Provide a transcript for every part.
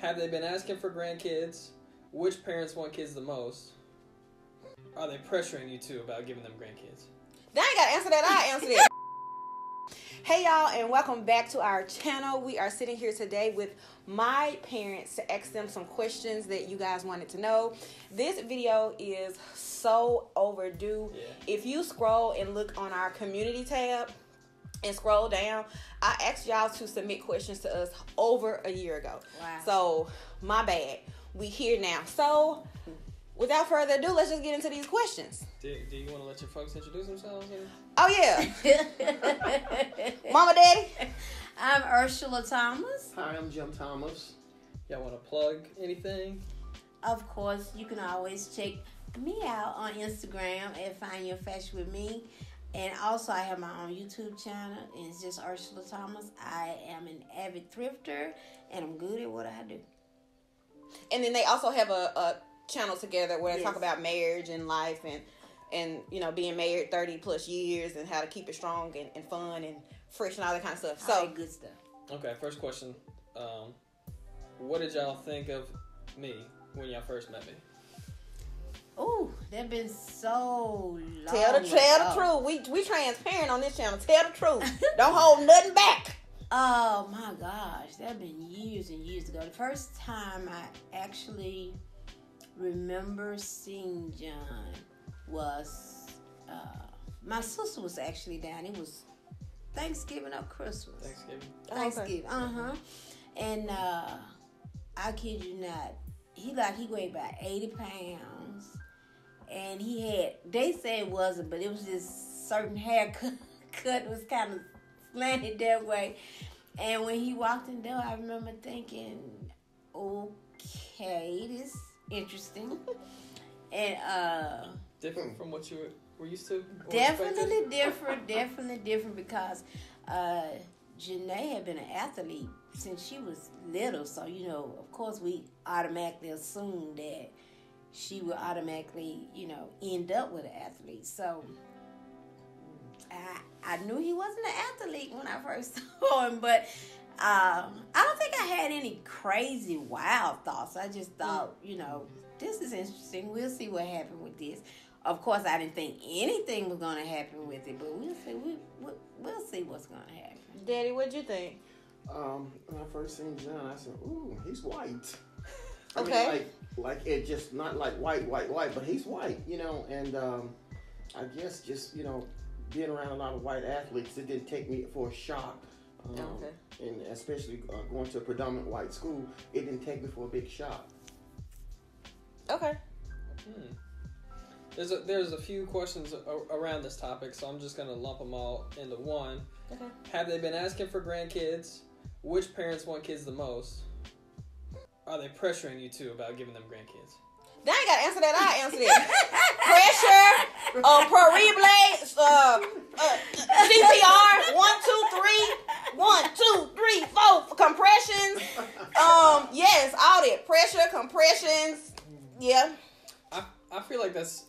Have they been asking for grandkids? Which parents want kids the most? Are they pressuring you too about giving them grandkids? They ain't gotta answer that. I answer that. hey y'all, and welcome back to our channel. We are sitting here today with my parents to ask them some questions that you guys wanted to know. This video is so overdue. Yeah. If you scroll and look on our community tab and scroll down, I asked y'all to submit questions to us over a year ago. Wow. So my bad. We here now. So without further ado, let's just get into these questions. Do, do you want to let your folks introduce themselves? Or? Oh yeah, Mama, Daddy. I'm Ursula Thomas. Hi, I'm Jim Thomas. Y'all want to plug anything? Of course, you can always check me out on Instagram at Find Your Fashion with Me. And also, I have my own YouTube channel. It's just Ursula Thomas. I am an avid thrifter, and I'm good at what I do. And then they also have a, a channel together where they talk about marriage and life and and you know being married thirty plus years and how to keep it strong and, and fun and fresh and all that kind of stuff. So So good stuff. Okay, first question. Um, what did y'all think of me when y'all first met me? Ooh, that been so long. tell the tell the truth. We we transparent on this channel. Tell the truth. Don't hold nothing back. Oh my gosh, that been years and years ago. The first time I actually remember seeing John was uh, my sister was actually down. It was Thanksgiving or Christmas. Thanksgiving. Thanksgiving. Uh huh. And uh, I kid you not, he like he weighed about eighty pounds, and he had. They say it wasn't, but it was just certain haircut cut was kind of slanted that way. And when he walked in the door, I remember thinking, okay, this interesting. and uh Different from what you were, were used to? definitely expected? different, definitely different because uh Jená had been an athlete since she was little, so you know, of course, we automatically assumed that she would automatically, you know, end up with an athlete. So I I knew he wasn't an athlete when I first saw him, but um, I don't think I had any crazy wild thoughts. I just thought, you know, this is interesting. We'll see what happened with this. Of course, I didn't think anything was going to happen with it, but we'll see. We, we, we'll see what's going to happen. Daddy, what'd you think? Um, when I first seen John, I said, "Ooh, he's white." I mean, Okay. like, like it just not like white, white, white, but he's white, you know. And um, I guess just you know, being around a lot of white athletes, it didn't take me for a shock. Um, Okay. And especially uh, going to a predominant white school, it didn't take me for a big shock. Okay. Hmm. There's a, there's a few questions a- around this topic, so I'm just gonna lump them all into one. Okay. Have they been asking for grandkids? Which parents want kids the most? Are they pressuring you too about giving them grandkids? They ain't gotta answer that. I answer that. Pressure, uh, pro replay, uh, uh, CPR, one, two, three, one, two, three, four, compressions. Um, yes, all that pressure, compressions. Yeah, I, I feel like that's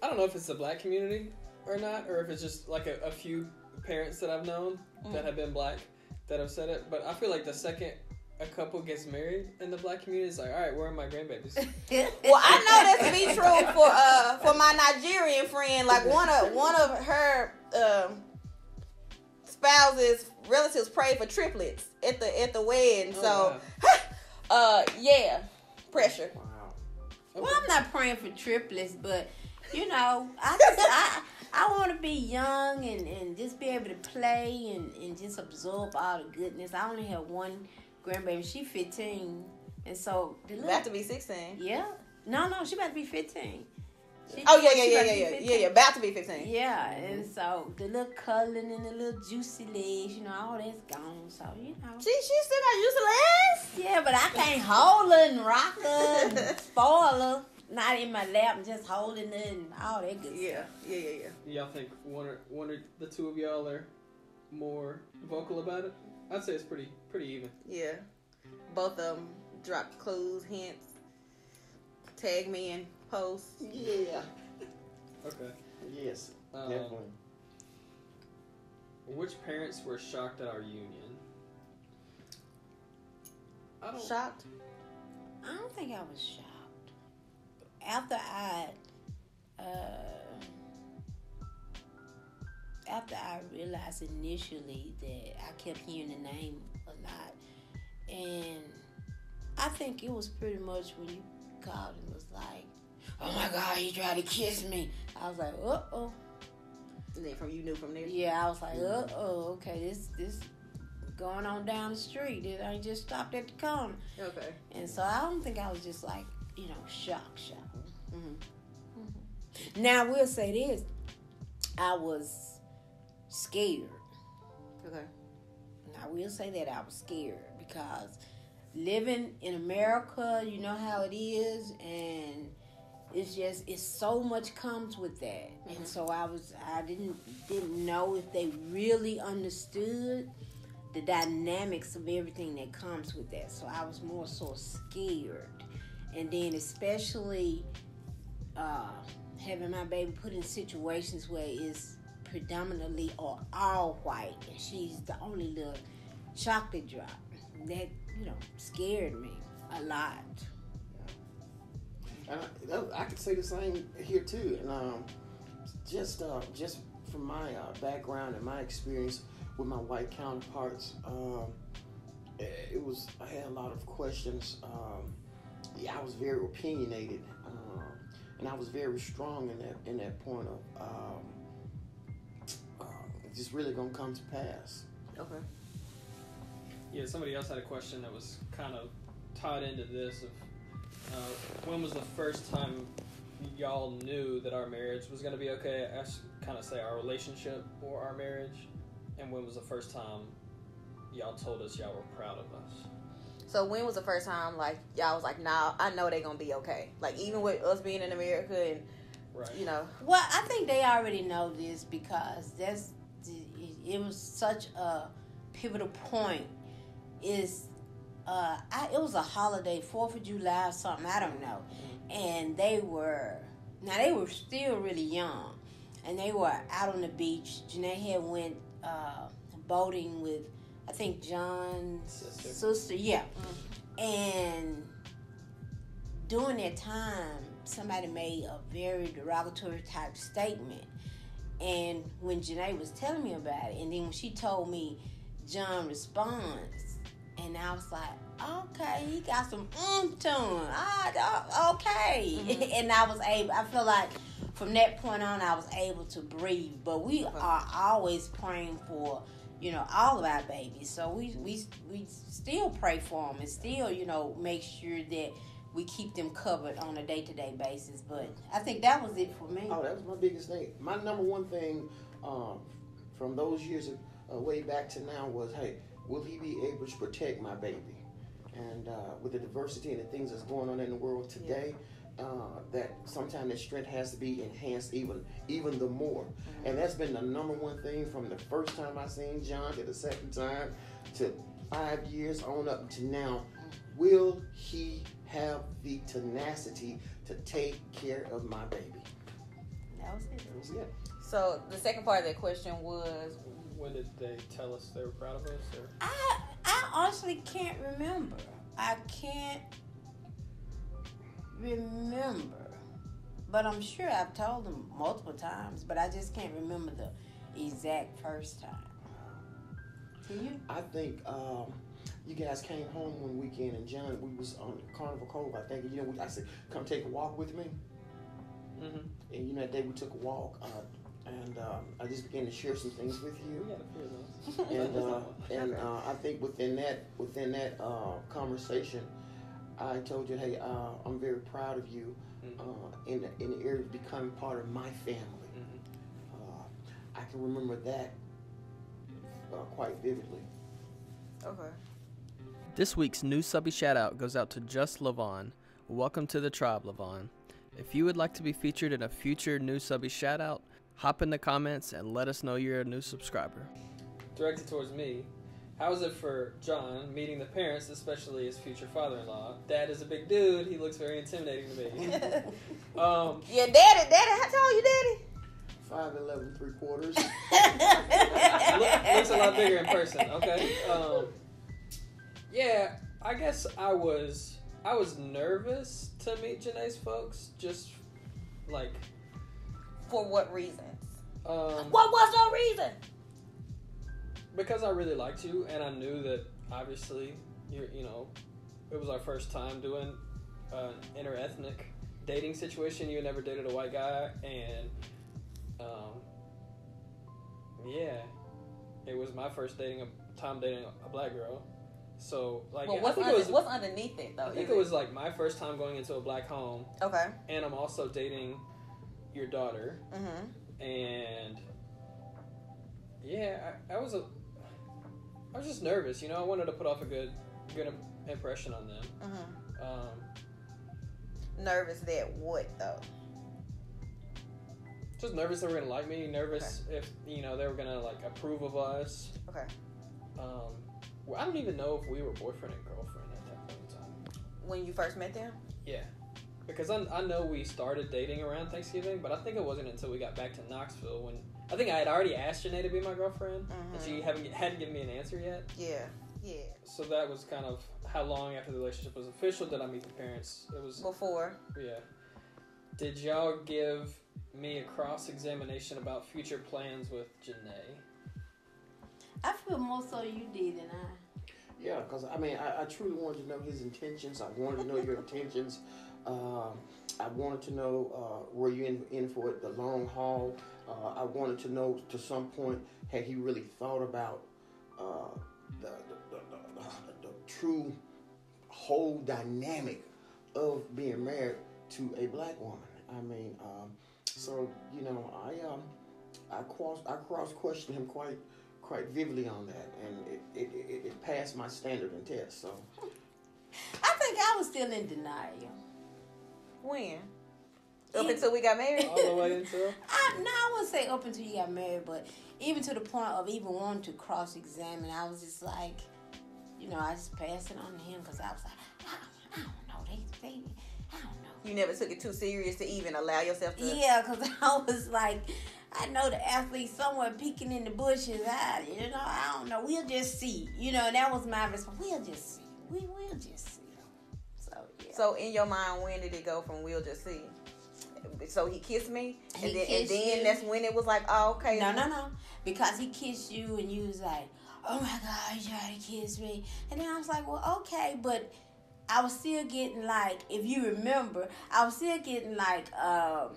I don't know if it's the black community or not, or if it's just like a, a few parents that I've known that have been black that have said it. But I feel like the second a couple gets married in the black community, it's like, all right, where are my grandbabies? Well, I know that to be true for uh for my Nigerian friend. Like one of one of her um spouses relatives prayed for triplets at the at the wedding. Oh, so, uh, yeah, pressure. Wow. Well, I'm not praying for triplets, but you know, I just I I want to be young and and just be able to play and and just absorb all the goodness. I only have one grandbaby. She 15, and so the little, About to be sixteen. yeah. No, no, she about to be 15. She- Oh yeah, yeah, yeah, yeah, yeah, yeah, yeah. About to be fifteen. Yeah, and mm-hmm. so the little cuddling and the little juicy legs, you know, all that's gone. So you know. She she still got used to legs. Yeah, but I can't hold her and rock her and spoil her. Not in my lap and just holding her and all that good Yeah, stuff. yeah, yeah, yeah. Y'all think one or one or the two of y'all are more vocal about it? I'd say it's pretty pretty even. Yeah. Both of them drop clues, hints, tag me in posts. Yeah. Okay. Yes. Um, Definitely. Which parents were shocked at our union? I don't. Shocked. I don't think I was shocked. After I, uh, after I realized initially that I kept hearing the name a lot, and I think it was pretty much when you called and was like, "Oh my God, he tried to kiss me." I was like, "Uh oh." And then from you knew from there. Yeah, I was like, uh oh, okay, this this going on down the street. It I just stopped at the corner, Okay. and so I don't think I was just like, you know, shocked, shocked. Mhm. Now I will say this, I was scared. Okay. I will say that I was scared because living in America, you know how it is, and it's just it's so much comes with that. And so I was I didn't didn't know if they really understood the dynamics of everything that comes with that. So I was more so scared. And then especially uh, having my baby put in situations where it's predominantly or all white and she's the only little chocolate drop. That, you know, scared me a lot. And I, I could say the same here too. And um, just uh, just from my uh, background and my experience with my white counterparts, um, it, was I had a lot of questions. Um, yeah, I was very opinionated, um, and I was very strong in that in that point of um, just really gonna come to pass. Okay. Yeah, somebody else had a question that was kind of tied into this. Of uh, when was the first time y'all knew that our marriage was going to be okay? I should kind of say our relationship or our marriage. And when was the first time y'all told us y'all were proud of us? So when was the first time like y'all was like, nah, I know they're gonna be okay. Like even with us being in America and Right. you know, Well, I think they already know this because that's it was such a pivotal point. Is uh, I, it was a holiday, Fourth of July or something. I don't know, and they were now they were still really young, and they were out on the beach. Jená had went uh, boating with I think John's Sister. sister yeah, and during that time, somebody made a very derogatory type statement. And when Jená was telling me about it, and then when she told me John responds, and I was like, okay, he got some oomph to him. Ah, okay. and I was able, I feel like from that point on, I was able to breathe. But we are always praying for, you know, all of our babies. So we, we, we still pray for them and still, you know, make sure that we keep them covered on a day to day basis. But I think that was it for me. Oh, that was my biggest thing. My number one thing um, from those years of, uh, way back to now was, hey, will he be able to protect my baby? And uh, with the diversity and the things that's going on in the world today, uh, that sometimes that strength has to be enhanced even even the more. And that's been the number one thing from the first time I seen John to the second time to five years on up to now. Will he have the tenacity to take care of my baby? That was it. That was it. so the second part of that question was When did they tell us they were proud of us? Or? I I honestly can't remember. I can't remember. But I'm sure I've told them multiple times, but I just can't remember the exact first time. Can you? I think um, you guys came home one weekend and John, we was on Carnival Cove. I think you know. I said, "Come take a walk with me." Mm-hmm. And you know that day we took a walk, uh, and um, I just began to share some things with you. had a few of those. And uh, and uh, I think within that within that uh, conversation, I told you, "Hey, uh, I'm very proud of you Mhm. uh, in the, in the area of becoming part of my family." Mhm. Uh, I can remember that uh, quite vividly. okay. This week's new subby shout out goes out to Just Levon. Welcome to the tribe, Levon. If you would like to be featured in a future new subby shout out, hop in the comments and let us know you're a new subscriber. Directed towards me, how is it for John meeting the parents, especially his future father in law? Dad is a big dude, he looks very intimidating to me. um, Yeah, daddy, daddy, how tall you, daddy? Five eleven three quarters. look, looks a lot bigger in person. Okay. Um, yeah, I guess I was I was nervous to meet Jená's folks, just like For what reasons? um, What was the reason? because I really liked you, and I knew that obviously you you know it was our first time doing an interethnic dating situation. You had never dated a white guy, and um, yeah, it was my first dating a time dating a black girl. So like Well, what's, under, was what's underneath it though? I think Is it was like my first time going into a black home, okay. and I'm also dating your daughter, Mm-hmm. and yeah, I, I was a, I was just nervous. You know, I wanted to put off a good, good impression on them. Mm-hmm. Um, Nervous that what though? just nervous they were gonna like me. Nervous if you know they were gonna like approve of us. Okay. Um, well, I don't even know if we were boyfriend and girlfriend at that point in time. When you first met them? Yeah, because I, I know we started dating around Thanksgiving, but I think it wasn't until we got back to Knoxville when I think I had already asked Jená to be my girlfriend, and Mhm. she haven't hadn't given me an answer yet. Yeah. Yeah. So that was kind of how long after the relationship was official did I meet the parents? It was Before. yeah. Did y'all give me a cross examination about future plans with Jená? I feel more so you did than I. Yeah, because I mean, I, I truly wanted to know his intentions. I wanted to know your intentions. Um, I wanted to know uh, were you in, in for it the long haul. Uh, I wanted to know to some point had he really thought about uh, the, the, the, the, the true whole dynamic of being married to a black woman. I mean, um, so you know, I um, I cross I cross questioned him quite quite vividly on that, and it, it, it, it passed my standard and test. So I think I was still in denial. When? Up until we got married? All the way until I, no, I wouldn't say up until you got married, but even to the point of even wanting to cross examine, I was just like, you know, I just passed it on to him because I was like, I, I don't know, they, they, I don't know. You never took it too serious to even allow yourself to. Yeah, because I was like, I know the athlete somewhere peeking in the bushes. I, you know, I don't know. We'll just see. You know, that was my response. We'll just see. We will just see. So yeah. So in your mind, when did it go from we'll just see? So he kissed me, and He then, and then you. that's when it was like, oh, okay. No, no, no. Because he kissed you and you was like, oh my God, you tried to kiss me. And then I was like, well, okay. But I was still getting like, if you remember, I was still getting like, um,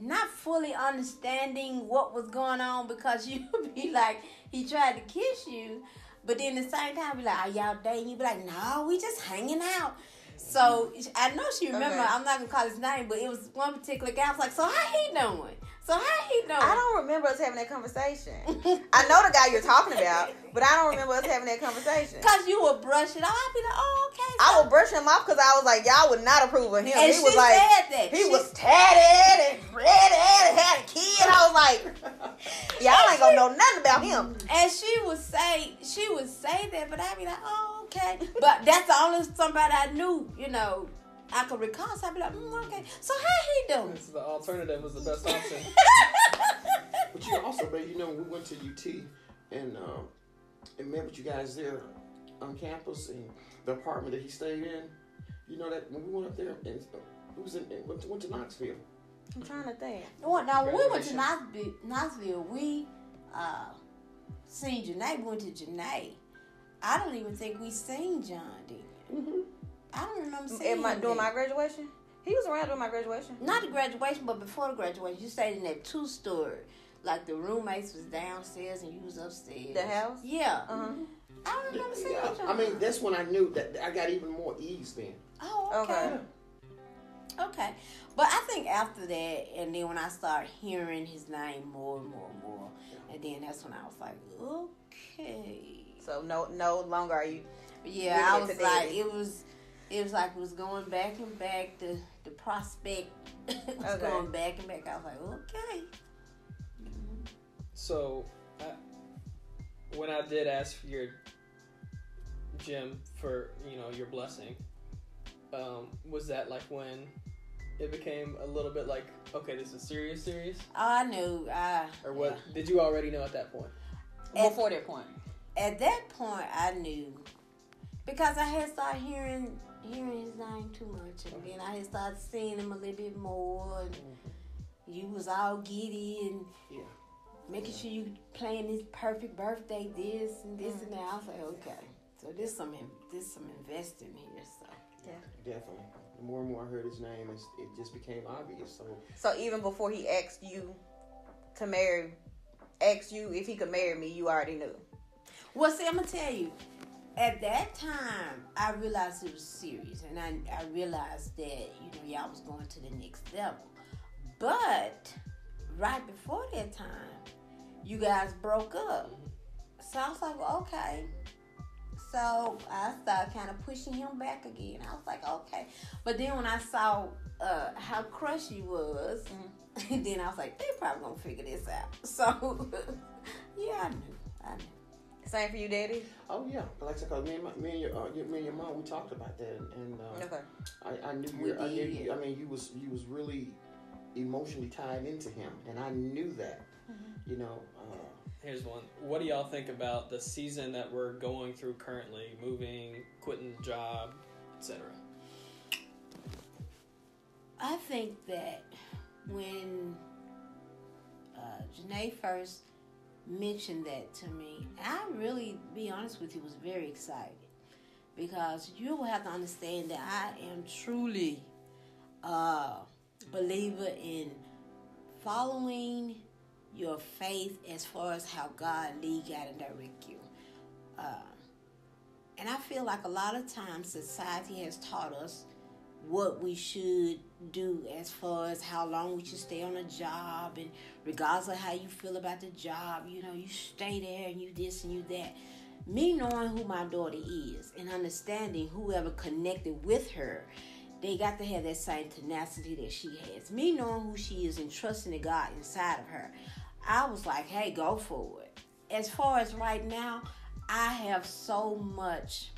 not fully understanding what was going on because you be like, he tried to kiss you. But then at the same time, be like, are y'all dating? You be like, no, we just hanging out. So I know she remember. Okay. I'm not gonna call his name, but it was one particular guy. I was like, "So how he doing? So how he doing?" I don't remember us having that conversation. I know the guy you're talking about, but I don't remember us having that conversation. Cause you would brush it off. I'd be like, "Oh, okay." I so- would brush him off because I was like, y'all would not approve of him. And he she was like, he She- was tatted and redhead and had a kid. I was like, y'all ain't gonna know nothing about him. And she would say, she would say that, but I'd be like, "Oh, okay." But that's the only somebody I knew, you know, I could recall. So I'd be like, mm, "Okay." So how he doing? this is the alternative was the best option. But you also, babe, you know, we went to UT and um, and met with you guys there on campus and the apartment that he stayed in. You know that when we went up there and uh, we was in went to, went to Knoxville. I'm trying to think. Well, now we went to Knoxville, Knoxville we uh, seen Jená. We went to Jená. I don't even think we seen John then. Mm-hmm. I don't remember seeing Am I him doing then. my graduation? He was around doing my graduation. Not the graduation, but before the graduation. You stayed in that two story. Like the roommates was downstairs and you was upstairs. The house? Yeah. Uh huh. I don't remember seeing Yeah, John. I mean that's when I knew that I got even more ease then. Oh, okay. Okay. okay. But I think after that, and then when I started hearing his name more and more and more, and then that's when I was like, okay. So no, no longer are you. Yeah, I was like, it was, it was like it was going back and back. The the prospect was Okay. going back and back. I was like, okay. So, I, when I did ask for your Jim for you know your blessing, um, was that like when it became a little bit like okay, this is serious, serious, Oh, I knew. I or what? Did you already know at that point? At- Before that point. at that point I knew because I had started hearing hearing his name too much, and then I had started seeing him a little bit more. And mm-hmm. you was all giddy and Yeah. making sure you playing this perfect birthday, this and this and that. I was like, mm-hmm. okay, so this some in- this some investing here. So Yeah. Definitely. The more and more I heard his name, it's, it just became obvious. So So even before he asked you to marry, asked you if he could marry me, you already knew. Well, see, I'm gonna tell you. At that time, I realized it was serious, and I, I realized that you know y'all was going to the next level. But right before that time, you guys broke up. So I was like, well, okay. So I started kind of pushing him back again. I was like, okay. But then when I saw uh, how crushed he was, then I was like, they probably gonna figure this out. So yeah, I knew. I knew. Same for you, Daddy. Oh yeah, but like I said, 'cause me and my, me and your, uh, your me and your mom, we talked about that, and, and uh, Okay. I, I knew We you. I knew you. I mean, you was you was really emotionally tied into him, and I knew that. Mm-hmm. You know, uh, Here's one. What do y'all think about the season that we're going through currently? Moving, quitting the job, etc. I think that when uh, Jená first mentioned that to me, I really, be honest with you, was very excited because you will have to understand that I am truly a believer in following your faith as far as how God lead, guide, and direct you. Uh, and I feel like a lot of times society has taught us what we should do as far as how long we should stay on a job and regardless of how you feel about the job you know you stay there and you this and you that me knowing who my daughter is and understanding whoever connected with her they got to have that same tenacity that she has me knowing who she is and trusting the god inside of her i was like hey go for it as far as right now i have so much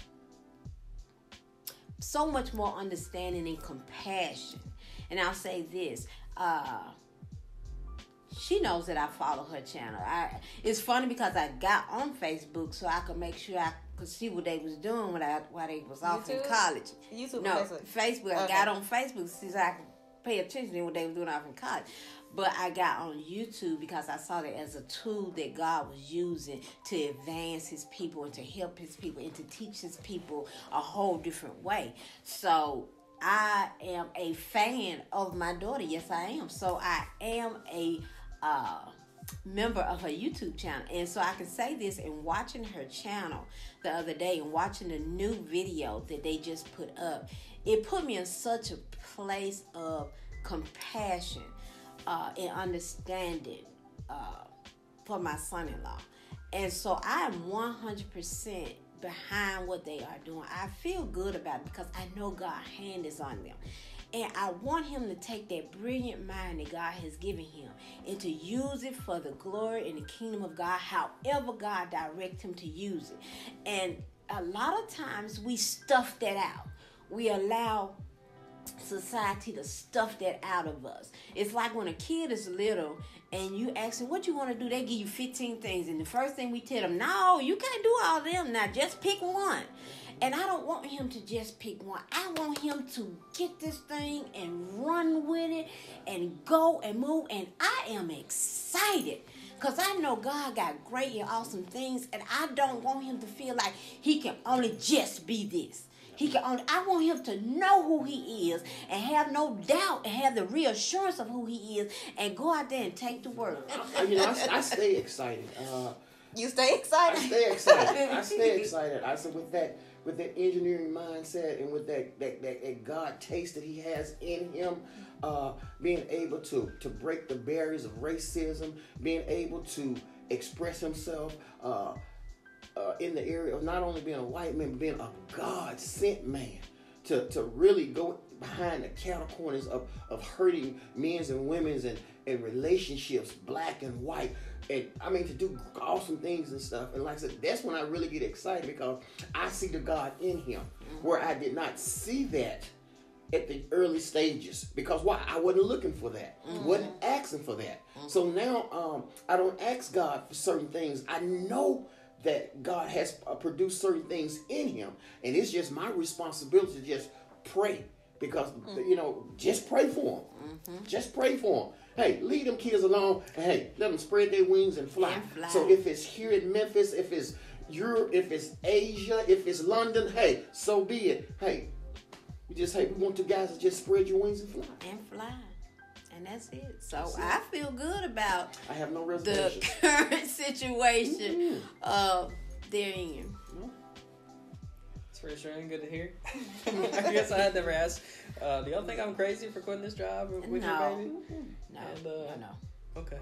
so much more understanding and compassion. And I'll say this, uh, she knows that I follow her channel. I it's funny because I got on Facebook so I could make sure I could see what they was doing when I while they was off in college. YouTube, No, Facebook. Facebook. I Okay. got on Facebook so I could pay attention to what they were doing off in college. But I got on YouTube because I saw that as a tool that God was using to advance his people and to help his people and to teach his people a whole different way. So I am a fan of my daughter. Yes, I am. So I am a uh, member of her YouTube channel. And so I can say this in watching her channel the other day and watching the new video that they just put up, it put me in such a place of compassion uh, and understanding uh, for my son in law. And so I am 100% behind what they are doing. I feel good about it because I know God's hand is on them. And I want him to take that brilliant mind that God has given him and to use it for the glory and the kingdom of God, however God directs him to use it. And a lot of times we stuff that out. We allow society to stuff that out of us. It's like when a kid is little and you ask them what you want to do, they give you 15 things. And the first thing we tell them, no, you can't do all them. Now just pick one. And I don't want him to just pick one. I want him to get this thing and run with it and go and move. And I am excited because I know God got great and awesome things. And I don't want him to feel like he can only just be this. He can only, I want him to know who he is and have no doubt and have the reassurance of who he is and go out there and take the word. I, you know, I, I stay excited. Uh, You stay I excited. stay excited. I stay excited. I said with that with that engineering mindset and with that that, that, that God taste that He has in him, uh, being able to to break the barriers of racism, being able to express himself. Uh, uh, in the area of not only being a white man, but being a God sent man to, to really go behind the cattle corners of, of hurting men's and women's and, and relationships, black and white. And I mean, to do awesome things and stuff. And like I said, that's when I really get excited because I see the God in him where I did not see that at the early stages because why I wasn't looking for that, wasn't asking for that. So now um, I don't ask God for certain things. I know that God has uh, produced certain things in him, and it's just my responsibility to just pray because Mm. you know just pray for them, Mm-hmm. just pray for them. Hey, leave them kids alone, and hey, let them spread their wings and fly. And fly. So if it's here in Memphis, if it's Europe, if it's Asia, if it's London, hey, so be it. Hey, we just hey, we want you guys to just spread your wings and fly. and fly. And that's it. So I feel good about I have no the current situation Mm. uh, they're in. It's reassuring. Good to hear. I guess I had never asked. Uh, do y'all think I'm crazy for quitting this job with No. your baby? No, And, uh, no, no. Okay.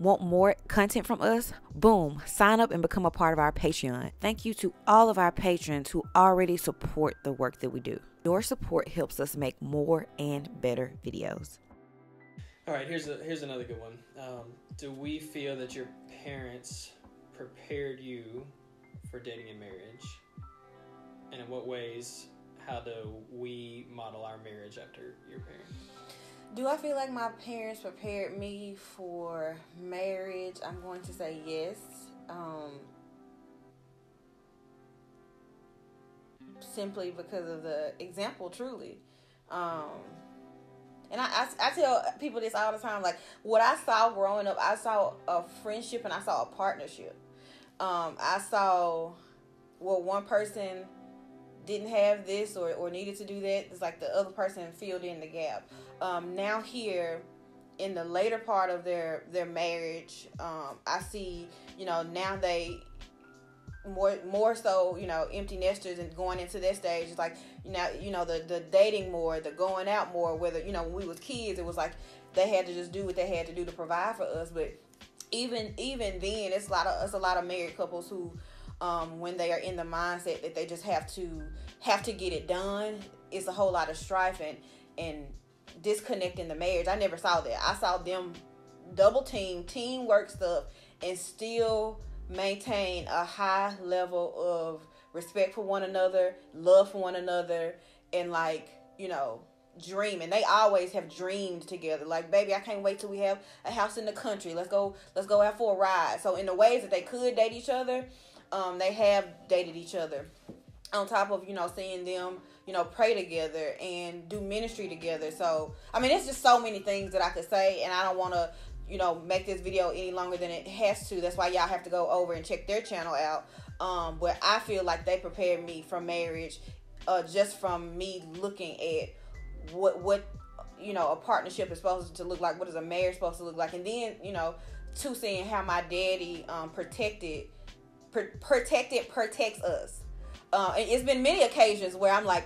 Want more content from us? Boom, sign up and become a part of our Patreon. Thank you to all of our patrons who already support the work that we do. Your support helps us make more and better videos. All right. Here's a here's another good one. Um, do we feel that your parents prepared you for dating and marriage? And in what ways? How do we model our marriage after your parents? Do I feel like my parents prepared me for marriage? I'm going to say yes. Um, simply because of the example, truly. Um, and I, I, I tell people this all the time. Like, what I saw growing up, I saw a friendship and I saw a partnership. Um, I saw well, one person didn't have this or, or needed to do that. It's like the other person filled in the gap. Um, now here in the later part of their their marriage, um, I see you know now they more more so you know empty nesters and going into that stage it's like you know you know the the dating more the going out more whether you know when we was kids it was like they had to just do what they had to do to provide for us. But even even then it's a lot of it's a lot of married couples who um, when they are in the mindset that they just have to have to get it done it's a whole lot of strife and and disconnecting the marriage. I never saw that. I saw them double team teamwork stuff and still maintain a high level of respect for one another love for one another and like you know dream and they always have dreamed together. Like baby i can't wait till we have a house in the country. Let's go let's go out for a ride. So in the ways that they could date each other um, they have dated each other. On top of you know seeing them you know pray together and do ministry together. So i mean it's just so many things that i could say and i don't want to you know make this video any longer than it has to. That's why y'all have to go over and check their channel out. Um but i feel like they prepared me for marriage uh just from me looking at what what you know a partnership is supposed to look like. What is a marriage supposed to look like? And then you know to seeing how my daddy um protected pr- protected protects us. Uh, and it's been many occasions where I'm like,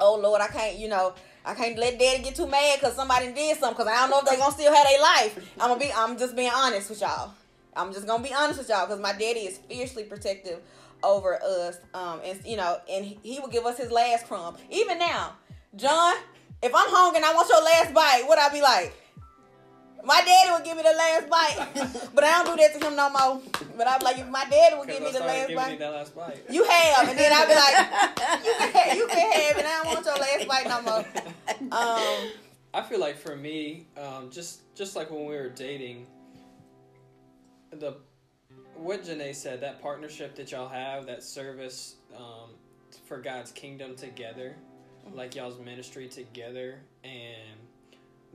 oh Lord, I can't, you know, I can't let daddy get too mad because somebody did something because I don't know if they gonna still have their life. I'm gonna be, I'm just being honest with y'all. I'm just gonna be honest with y'all because my daddy is fiercely protective over us. Um, and you know, and he, will give us his last crumb. Even now, John, if I'm hungry and I want your last bite, what I be like? My daddy would give me the last bite, but I don't do that to him no more. But I'm like, if my daddy would give me the last bite, you that last bite. you have, and then I'll be like, you can, have, you can have it. I don't want your last bite no more. Um, I feel like for me, um, just just like when we were dating, the what Jená said, that partnership that y'all have, that service um, for God's kingdom together, like y'all's ministry together, and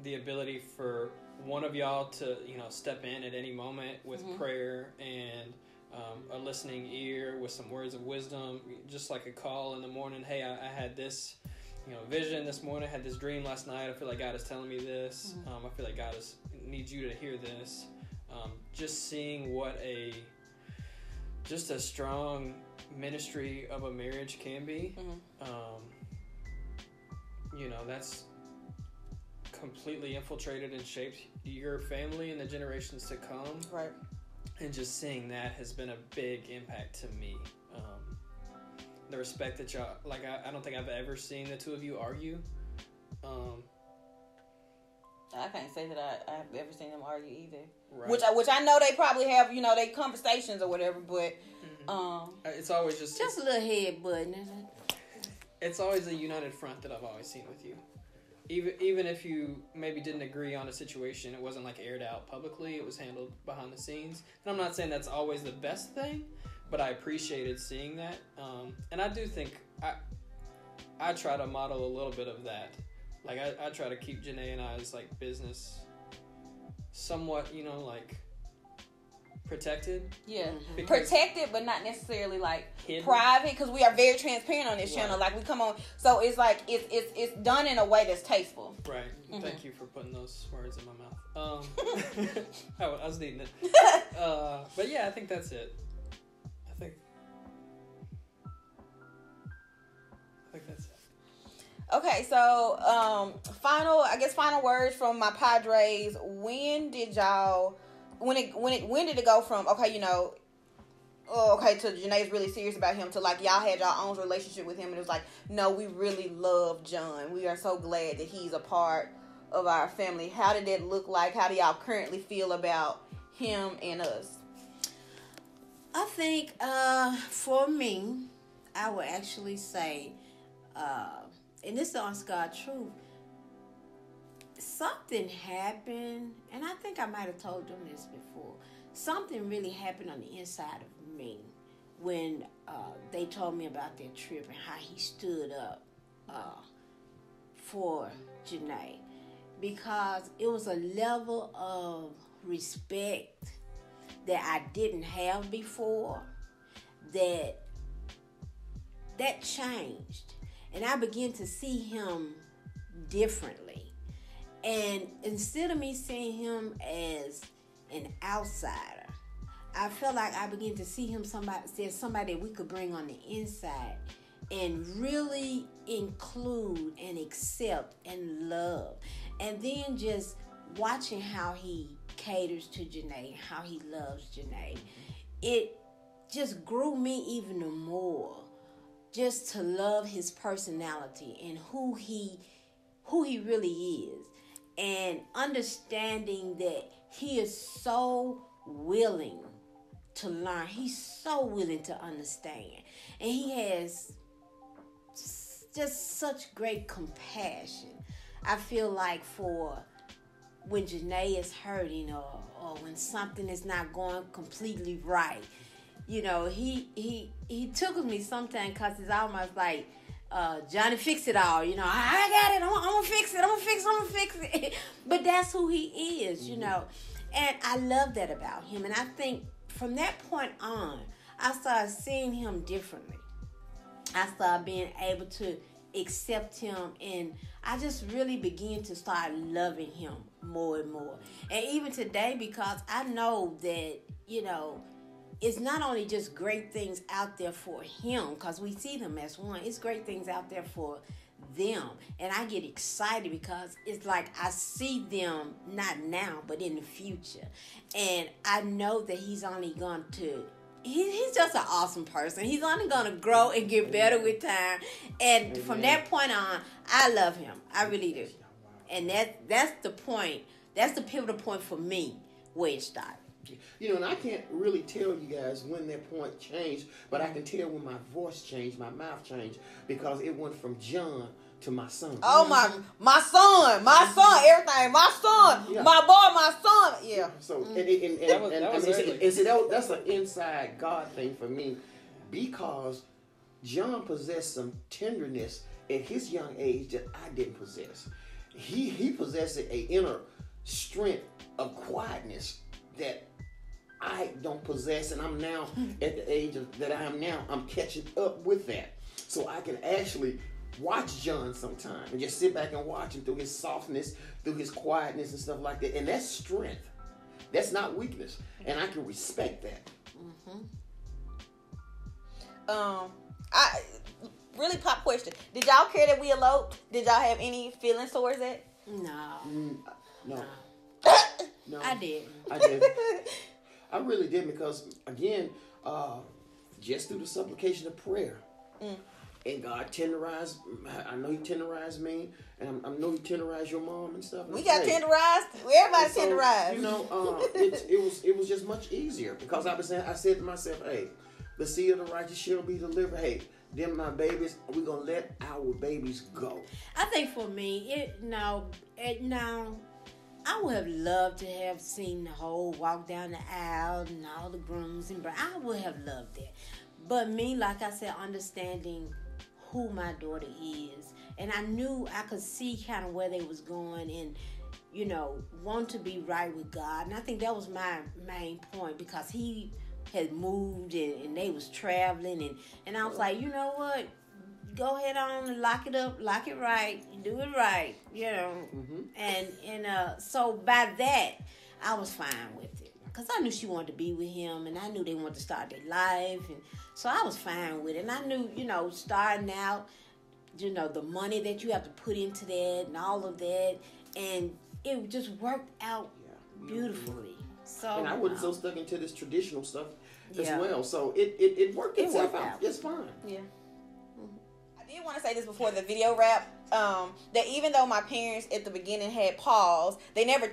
the ability for one of y'all to you know step in at any moment with prayer and um, a listening ear with some words of wisdom, just like a call in the morning. Hey, I, I had this you know, vision this morning. I had this dream last night. I feel like God is telling me this. Um, I feel like God is needs you to hear this. Um, just seeing what a just a strong ministry of a marriage can be. Um, you know, that's completely infiltrated and shaped your family and the generations to come. right. And just seeing that has been a big impact to me. Um, the respect that y'all like, I, I don't think I've ever seen the two of you argue. Um, I can't say that I, I've ever seen them argue either. right. Which I, which I know they probably have, you know, they conversations or whatever. But Mm-hmm. um, it's always just, Just a little head button. it's always a united front that I've always seen with you. Even even if you maybe didn't agree on a situation, it wasn't like aired out publicly. It was handled behind the scenes. And I'm not saying that's always the best thing, but I appreciated seeing that. Um, and I do think I I try to model a little bit of that. Like I, I try to keep Jená and I's like business somewhat, you know, like protected. Yeah, Because- protected, but not necessarily like Hidden. private, because we are very transparent on this Right. channel. Like we come on, so it's like it's it's it's done in a way that's tasteful. Right. Mm-hmm. Thank you for putting those words in my mouth. Um, I, I was needing it. Uh, but yeah, I think that's it. I think. I think that's it. Okay, so um, final, I guess, final words from my Padres. When did y'all? When it when it when did it go from okay, you know, oh, okay, to Jená's really serious about him to like y'all had y'all own relationship with him and it was like, no, we really love John. We are so glad that he's a part of our family. How did that look like? How do y'all currently feel about him and us? I think uh, for me, I would actually say, uh, and this is God truth, something happened, and I think I might have told them this before. Something really happened on the inside of me when uh, they told me about their trip and how he stood up uh, for Jená. Because it was a level of respect that I didn't have before that that changed and I began to see him differently and instead of me seeing him as an outsider I felt like I began to see him somebody as somebody we could bring on the inside and really include and accept and love. And then just watching how he caters to Jená, how he loves Jená, it just grew me even more just to love his personality and who he who he really is and understanding that he is so willing to learn. He's so willing to understand. And he has just such great compassion. I feel like for when Jená is hurting or, or when something is not going completely right, you know, he he he tickles me sometimes because it's almost like uh, Johnny fix it all. You know, I, got it. I'm, I'm gonna fix it. I'm gonna fix it. I'm gonna fix it. but that's who he is, you know. And I love that about him. And I think from that point on, I started seeing him differently. I started being able to accept him and I just really began to start loving him more and more. And even today because I know that, you know, it's not only just great things out there for him because we see them as one. It's great things out there for them and I get excited because it's like I see them not now but in the future and I know that he's only going to he, he's just an awesome person. He's only gonna grow and get better with time. And from that point on, I love him. I really do. And that that's the point. That's the pivotal point for me where it started. You know, and I can't really tell you guys when that point changed, but I can tell when my voice changed, my mouth changed, because it went from John to my son. Oh my, my son, my son, everything, my son, Yeah. my boy, my son. Yeah. So and, mm. and, and, and, That was- and, that was I mean, and see, that, that's an inside God thing for me, because John possessed some tenderness at his young age that I didn't possess. He he possessed a inner strength of quietness that I don't possess, and I'm now at the age of, that I am now. I'm catching up with that, so I can actually watch John sometime and just sit back and watch him through his softness, through his quietness and stuff like that, and that's strength. That's not weakness, and I can respect that. Mm-hmm. Um, I really pop question. Did y'all care that we eloped? Did y'all have any feelings towards it? No, Mm, no, no, I did. I did. I really did because again, uh, just through the supplication of prayer, and God tenderized. I know He tenderized me, and I, I know He tenderized your mom and stuff. We got Hey, tenderized. Everybody And so, tenderized. You know, uh, it, it was it was just much easier because I was saying I said to myself, hey, the seed of the righteous shall be delivered. Hey, them my babies. We're gonna let our babies go. I think for me, it now, it now, I would have loved to have seen the whole walk down the aisle and all the grooms and bri- I would have loved that. But me, like I said, understanding who my daughter is, and I knew I could see kind of where they was going and. You know, want to be right with God, and I think that was my main point because he had moved and, and they was traveling, and and I was like, you know what, go ahead on and lock it up, lock it right, do it right, you know. Mm-hmm. And and uh, so by that, I was fine with it because I knew she wanted to be with him, and I knew they wanted to start their life, and so I was fine with it. And I knew, you know, starting out, you know, the money that you have to put into that and all of that, and it just worked out Yeah. beautifully. So And I wasn't um, so stuck into this traditional stuff as Yeah. well. So it it, it worked It itself worked out out. just fine. yeah. I did want to say this before the video wrap. Um, that even though my parents at the beginning had pause, they never,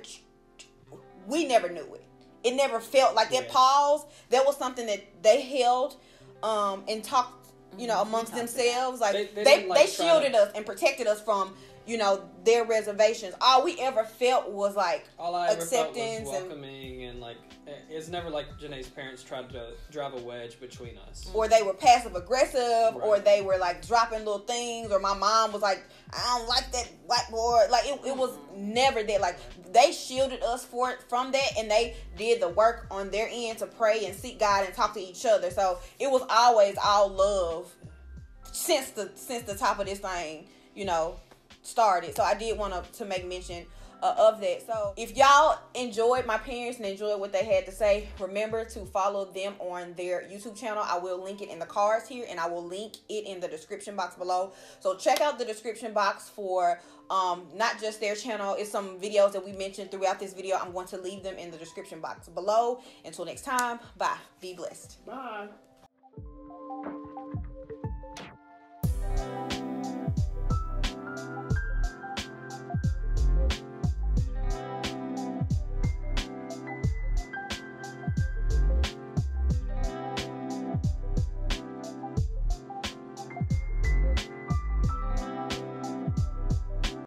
we never knew it. It never felt like that Yeah. pause. That was something that they held, um, and talked, you know, amongst talked about themselves. Like They- they, they they, like, to- shielded us and protected us from, you know, their reservations. All we ever felt was like All I ever felt acceptance was welcoming and like eh, it's never like Jená's parents tried to drive a wedge between us. or they were passive aggressive, or they were like dropping little things, or my mom was like, I don't like that whiteboard. Like it, it was never that. Like they shielded us for it from that, and they did the work on their end to pray and seek God and talk to each other. So it was always all love since the since the top of this thing, you know, started. So I did want to to make mention uh, of that. So if y'all enjoyed my parents and enjoyed what they had to say, remember to follow them on their YouTube channel. I will link it in the cards here, and I will link it in the description box below. So check out the description box for um not just their channel it's some videos that we mentioned throughout this video i'm going to leave them in the description box below until next time bye be blessed Bye.